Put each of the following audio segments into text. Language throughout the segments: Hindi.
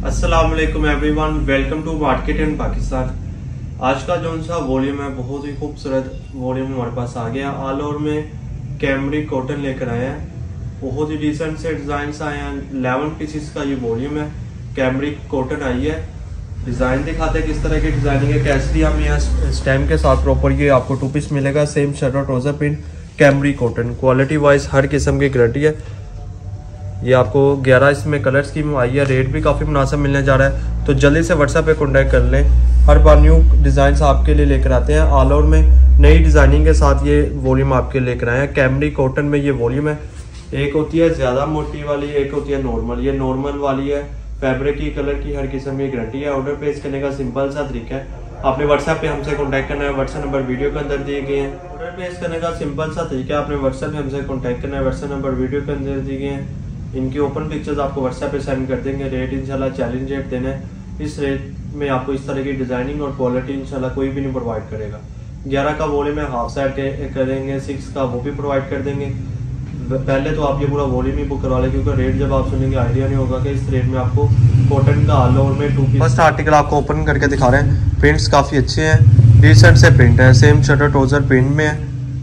अस्सलाम everyone welcome to market in Pakistan आज का जो सा वॉल्यूम है, बहुत ही खूबसूरत वॉल्यूम हमारे पास आ गया। ऑल ओवर में कैमरी कॉटन लेकर आए हैं। बहुत ही डिसेंट से डिज़ाइन आए हैं। 11 पीसेस का ये वॉल्यूम है। कैमरी कॉटन आई है। डिज़ाइन दिखाते हैं किस तरह की डिज़ाइनिंग है कैसरी हम यहाँ स्टैम के साथ प्रॉपर ये आपको टू पीस मिलेगा। सेम शर्ट और trouser print cambric cotton quality wise हर किस्म की गारंटी है। ये आपको 11 इसमें कलर स्कीम आई है रेट भी काफ़ी मुनासिब मिलने जा रहा है। तो जल्दी से व्हाट्सएप पे कॉन्टैक्ट कर लें। हर बार न्यू डिज़ाइन आपके लिए लेकर आते हैं। ऑल ओवर में नई डिज़ाइनिंग के साथ ये वॉल्यूम आपके लेकर आए हैं। कैमरी कॉटन में ये वॉल्यूम है। एक होती है ज़्यादा मोटी वाली, एक होती है नॉर्मल ये नॉर्मल वाली है। फैब्रिक की कलर की हर किस्म की गारंटी है। ऑर्डर प्लेस करने का सिंपल सा तरीका है। आपने व्हाट्सएप पे हमसे कॉन्टैक्ट करना है। व्हाट्सएप नंबर वीडियो के अंदर दिए गए हैं। ऑर्डर प्लेस करने का सिंपल सा तरीका है। आपने व्हाट्सएप पे हमसे कॉन्टैक्ट करना है। व्हाट्सएप नंबर वीडियो के अंदर दिए गए हैं। इनकी ओपन पिक्चर्स आपको व्हाट्सएप पे सेंड कर देंगे। रेट इंशाल्लाह चैलेंज रेट देना है। इस रेट में आपको इस तरह की डिज़ाइनिंग और क्वालिटी इंशाल्लाह कोई भी नहीं प्रोवाइड करेगा। ग्यारह का वॉल्यूम में हाफ़ सेट करेंगे सिक्स का वो भी प्रोवाइड कर देंगे। पहले तो आप ये पूरा वॉल्यूम ही बुक करवा लें, क्योंकि रेट जब आप सुनेंगे आइडिया नहीं होगा कि इस रेट में आपको कॉटन का ऑल ओवर में टू फ़र्स्ट आर्टिकल आपको ओपन करके दिखा रहे हैं। प्रिंट्स काफ़ी अच्छे हैं। डिसेंट से प्रिंट है सेम शटर ट्रोजर प्रिंट में है।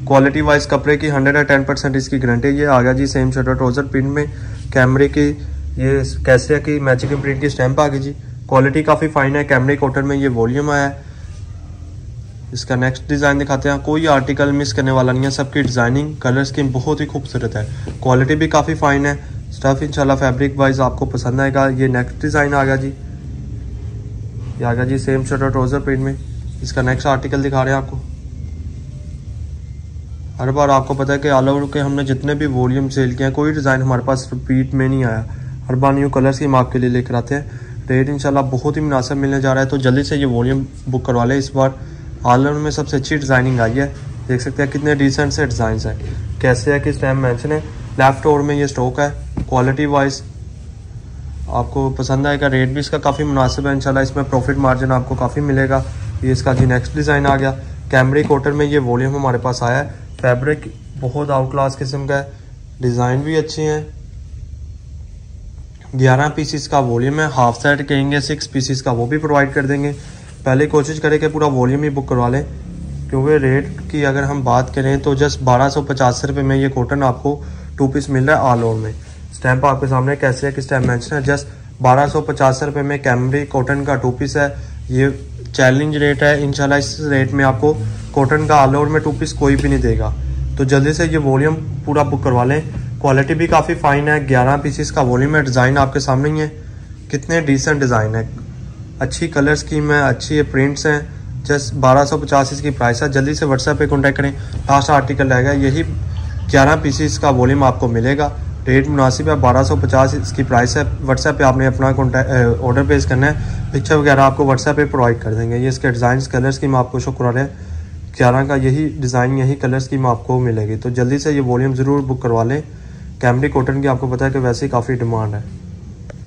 क्वालिटी वाइज कपड़े की हंड्रेड एंड टेन परसेंट इसकी गारंटी ये आ गया जी सेम शटर ट्रोजर प्रिंट में। कैमरे की, ये कैसे की मैजिक प्रिंट की स्टैंप आ गई जी? क्वालिटी काफ़ी फाइन है, कैमरे कॉटन में ये वॉल्यूम आया है। इसका नेक्स्ट डिज़ाइन दिखाते हैं। कोई आर्टिकल मिस करने वाला नहीं है, सबकी डिज़ाइनिंग कलर स्कीम बहुत ही खूबसूरत है। क्वालिटी भी काफ़ी फाइन है। स्टफ़ इंशाल्लाह फैब्रिक वाइज आपको पसंद आएगा। ये नेक्स्ट डिज़ाइन आ गया जी। ये आ गया जी सेम शर्ट और ट्राउज़र प्रिंट में। इसका नेक्स्ट आर्टिकल दिखा रहे हैं आपको। हर बार आपको पता है कि ऑल ओवर के हमने जितने भी वॉल्यूम सेल किए हैं, कोई डिज़ाइन हमारे पास रिपीट में नहीं आया। हर बार न्यू कलर्स की हम आपके लिए लेकर आते हैं। रेट इंशाल्लाह बहुत ही मुनासिब मिलने जा रहा है तो जल्दी से ये वॉल्यूम बुक करवा लें। इस बार ऑल ओवर में सबसे अच्छी डिज़ाइनिंग आई है। देख सकते हैं कितने डिसेंट से डिज़ाइन हैं। कैसे है, किस टाइम मैंशन है। लेफ़्ट ओवर में ये स्टॉक है क्वालिटी वाइज आपको पसंद आएगा। रेट भी इसका काफ़ी मुनासिब है, इंशाल्लाह इसमें प्रॉफिट मार्जिन आपको काफ़ी मिलेगा। ये इसका जी नेक्स्ट डिज़ाइन आ गया। कैमरे कोटर में ये वॉल्यूम हमारे पास आया है। फैब्रिक बहुत आउट क्लास किस्म का है। डिज़ाइन भी अच्छे हैं। ग्यारह पीसीस का वॉल्यूम है। हाफ़ सेट कहेंगे सिक्स पीसीस का वो भी प्रोवाइड कर देंगे। पहले कोशिश करें कि पूरा वॉल्यूम ही बुक करवा लें। क्योंकि रेट की अगर हम बात करें तो जस्ट बारह सौ पचास रुपये में ये कॉटन आपको टू पीस मिल रहा है ऑल ओवर में। स्टैंप आपके सामने कैसे है कि स्टैम्प मैंशन है? जस्ट बारह सौ पचास रुपये में कैमरी कॉटन का टू पीस है। ये चैलेंज रेट है इनशाला इस रेट में आपको कॉटन का ऑल ओवर में टू पीस कोई भी नहीं देगा। तो जल्दी से ये वॉल्यूम पूरा बुक करवा लें। क्वालिटी भी काफ़ी फाइन है, ग्यारह पीसीस का वॉल्यूम है डिज़ाइन आपके सामने ही है। कितने डिसेंट डिज़ाइन है। अच्छी कलर स्कीम है, अच्छी प्रिंट्स हैं। जस्ट बारह सौ पचास इसकी प्राइस है। जल्दी से व्हाट्सएप पे कॉन्टैक्ट करें। लास्ट आर्टिकल रहेगा, यही ग्यारह पीसीस का वॉल्यूम आपको मिलेगा। रेट मुनासिब है, बारह सौ पचास इसकी प्राइस है। व्हाट्सएप पे आपने अपना कॉन्टैक्ट ऑर्डर पेश करना है। पिक्चर वगैरह आपको व्हाट्सएप पे प्रोवाइड कर देंगे। ये इसके डिज़ाइन कलर्स की मैं आपको शो रहा है। ग्यारह का यही डिज़ाइन यही कलर्स की मैं आपको मिलेगी। तो जल्दी से ये वॉल्यूम ज़रूर बुक करवा लें। कैमरी कॉटन की आपको पता है कि वैसे ही काफ़ी डिमांड है।